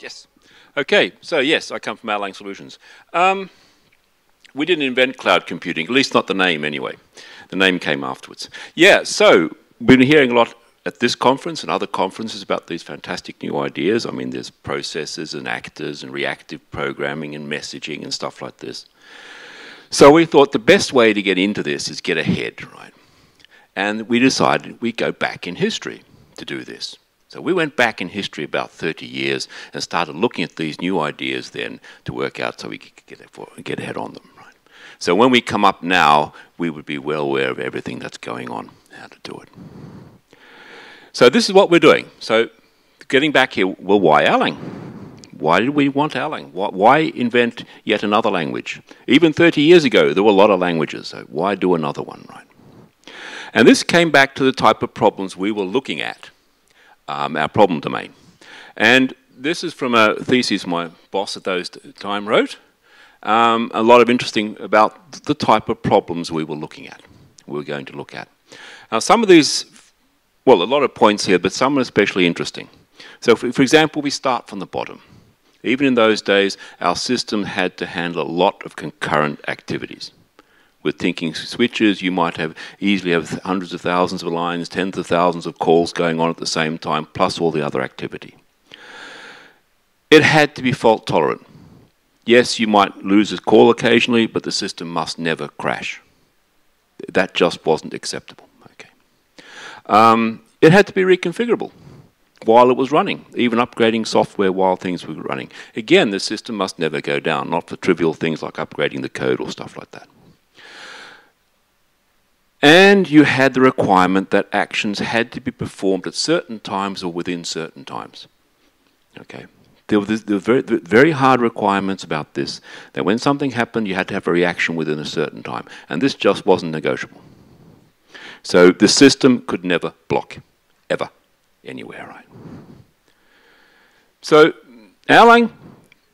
Yes. Okay, so yes, I come from Erlang Solutions. Um, we didn't invent cloud computing, at least not the name anyway. The name came afterwards. Yeah, so we've been hearing a lot at this conference and other conferences about these fantastic new ideas. I mean, there's processes and actors and reactive programming and messaging and stuff like this. So we thought the best way to get into this is get ahead, right? And we decided we'd go back in history to do this. So we went back in history about 30 years and started looking at these new ideas then to work out so we could get, get ahead on them. Right? So when we come up now, we would be well aware of everything that's going on, how to do it. So this is what we're doing. So getting back here, why Erlang? Why did we want Erlang? Why invent yet another language? Even 30 years ago, there were a lot of languages, so why do another one, right? And this came back to the type of problems we were looking at um, our problem domain. And this is from a thesis my boss at those time wrote. Um, a lot of interesting about the type of problems we were looking at, we were going to look at. Now some of these, well, a lot of points here, but some are especially interesting. So for example, we start from the bottom. Even in those days, our system had to handle a lot of concurrent activities with thinking switches, you might have easily have hundreds of thousands of lines, tens of thousands of calls going on at the same time, plus all the other activity. It had to be fault tolerant. Yes, you might lose a call occasionally, but the system must never crash. That just wasn't acceptable. Okay. Um, it had to be reconfigurable while it was running, even upgrading software while things were running. Again, the system must never go down, not for trivial things like upgrading the code or stuff like that. And you had the requirement that actions had to be performed at certain times or within certain times. Okay. There were, there were very, very hard requirements about this, that when something happened, you had to have a reaction within a certain time. And this just wasn't negotiable. So the system could never block, ever, anywhere, right? So Erlang,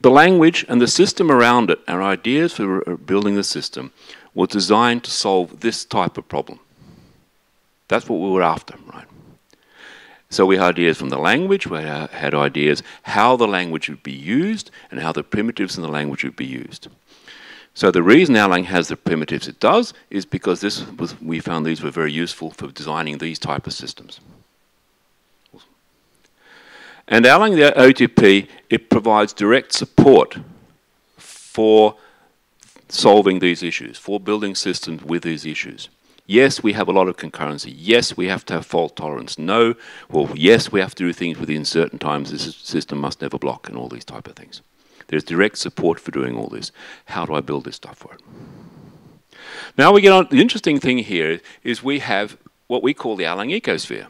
the language and the system around it, our ideas for uh, building the system, was designed to solve this type of problem. That's what we were after, right? So we had ideas from the language, we had ideas how the language would be used and how the primitives in the language would be used. So the reason our Erlang has the primitives it does is because this was, we found these were very useful for designing these type of systems. And Erlang the OTP, it provides direct support for solving these issues, for building systems with these issues. Yes, we have a lot of concurrency. Yes, we have to have fault tolerance. No, well, yes, we have to do things within certain times. This system must never block and all these type of things. There's direct support for doing all this. How do I build this stuff for it? Now we get on, the interesting thing here is we have what we call the Erlang ecosphere.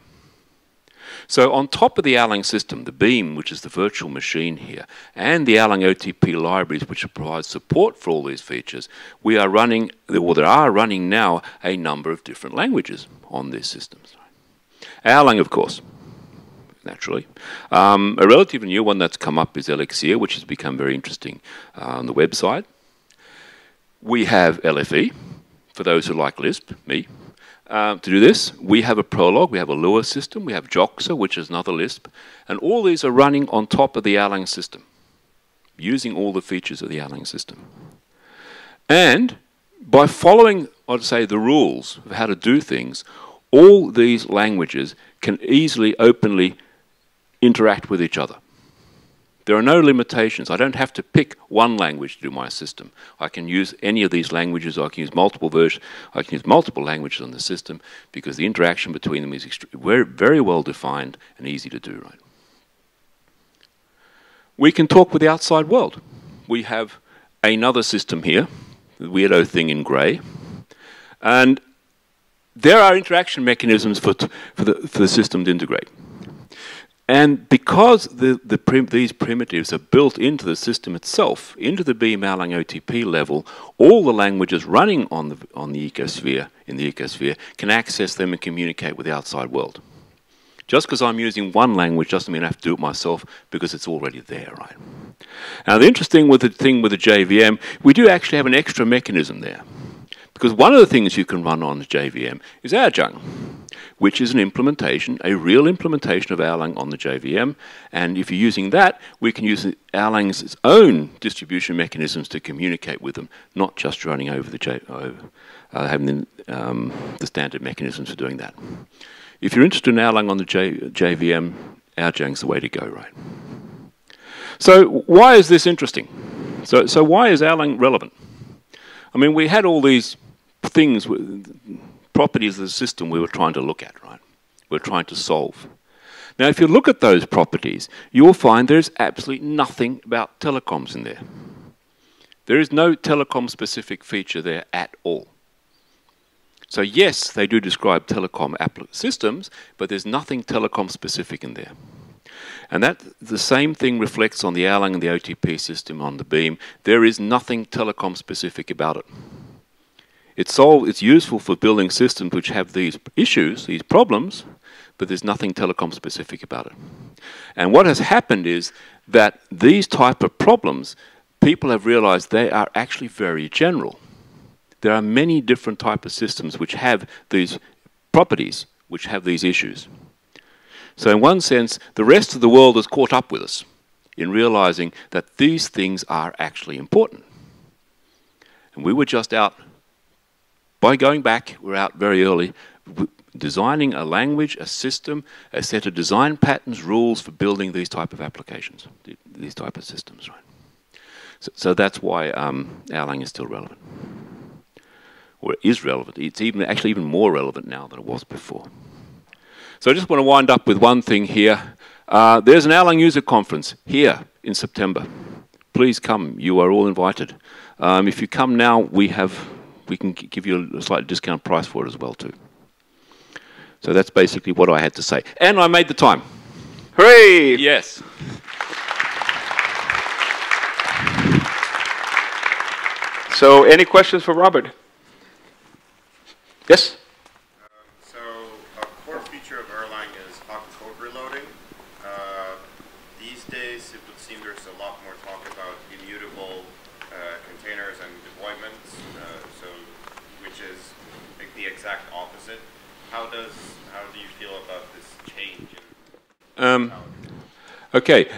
So on top of the Erlang system, the Beam, which is the virtual machine here, and the Erlang OTP libraries, which provide support for all these features, we are running, well, there are running now a number of different languages on these systems. Erlang, of course, naturally. Um, a relatively new one that's come up is Elixir, which has become very interesting uh, on the website. We have LFE, for those who like Lisp, me, uh, to do this, we have a Prolog, we have a Lua system, we have Joxa, which is another Lisp, and all these are running on top of the Erlang system, using all the features of the Erlang system. And by following, I'd say, the rules of how to do things, all these languages can easily, openly interact with each other. There are no limitations. I don't have to pick one language to do my system. I can use any of these languages. I can use multiple versions. I can use multiple languages on the system because the interaction between them is very, well defined and easy to do. Right. We can talk with the outside world. We have another system here, the weirdo thing in grey, and there are interaction mechanisms for, for, the, for the system to integrate. And because the, the prim these primitives are built into the system itself, into the Beam Erlang OTP level, all the languages running on the, on the ecosphere, in the ecosphere, can access them and communicate with the outside world. Just because I'm using one language doesn't mean I have to do it myself because it's already there, right? Now, the interesting with the thing with the JVM, we do actually have an extra mechanism there. Because one of the things you can run on the JVM is Erjang, which is an implementation, a real implementation of Erlang on the JVM. And if you're using that, we can use Erlang's own distribution mechanisms to communicate with them, not just running over the J, over, uh, having the, um, the standard mechanisms for doing that. If you're interested in Erlang on the J, JVM, Erjang's the way to go, right? So why is this interesting? So, so why is Erlang relevant? I mean, we had all these things, properties of the system we were trying to look at, right? We're trying to solve. Now, if you look at those properties, you'll find there's absolutely nothing about telecoms in there. There is no telecom-specific feature there at all. So yes, they do describe telecom systems, but there's nothing telecom-specific in there. And that the same thing reflects on the Erlang and the OTP system on the Beam. There is nothing telecom specific about it. It's, all, it's useful for building systems which have these issues, these problems, but there's nothing telecom specific about it. And what has happened is that these type of problems, people have realized they are actually very general. There are many different type of systems which have these properties, which have these issues. So in one sense, the rest of the world has caught up with us in realizing that these things are actually important. And we were just out, by going back, we're out very early, designing a language, a system, a set of design patterns, rules for building these type of applications, these type of systems, right? So, so that's why um, Erlang is still relevant, or is relevant. It's even actually even more relevant now than it was before. So I just want to wind up with one thing here. Uh, there's an Erlang user conference here in September. Please come. You are all invited. Um, if you come now, we have we can give you a slight discount price for it as well too. So that's basically what I had to say. And I made the time. Hooray! Yes. So any questions for Robert? Yes? Um, okay.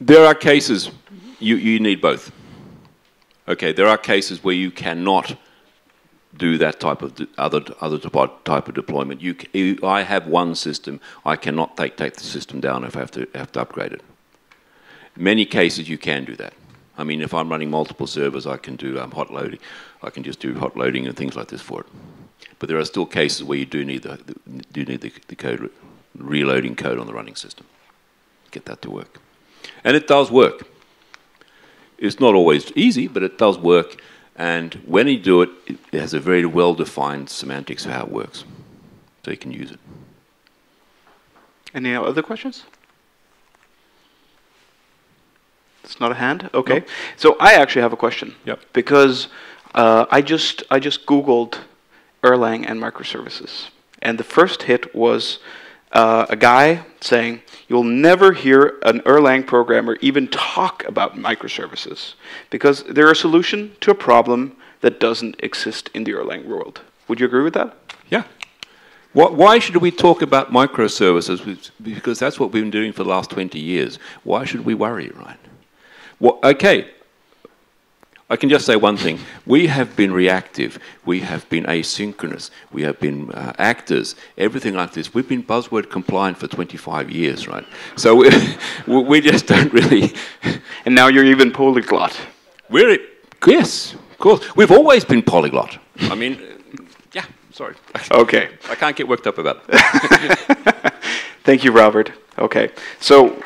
There are cases you, you need both. Okay, there are cases where you cannot do that type of other other type of deployment. You, you, I have one system. I cannot take take the system down if I have to have to upgrade it. many cases you can do that. I mean, if I'm running multiple servers, I can do um, hot loading. I can just do hot loading and things like this for it. But there are still cases where you do need the, the do need the, the code reloading code on the running system. Get that to work. And it does work. It's not always easy, but it does work. And when you do it, it has a very well-defined semantics of how it works. So you can use it. Any other questions? It's not a hand? Okay. Nope. So I actually have a question. Yep. Because uh, I just I just Googled Erlang and microservices. And the first hit was uh, a guy saying, You'll never hear an Erlang programmer even talk about microservices because they're a solution to a problem that doesn't exist in the Erlang world. Would you agree with that? Yeah. Why should we talk about microservices? Because that's what we've been doing for the last 20 years. Why should we worry, right? Well, okay, I can just say one thing. We have been reactive. We have been asynchronous. We have been uh, actors, everything like this. We've been buzzword compliant for 25 years, right? So we, we just don't really... and now you're even polyglot. We're... It yes, of course. We've always been polyglot. I mean, yeah, sorry. Okay. I can't get worked up about it. Thank you, Robert. Okay. So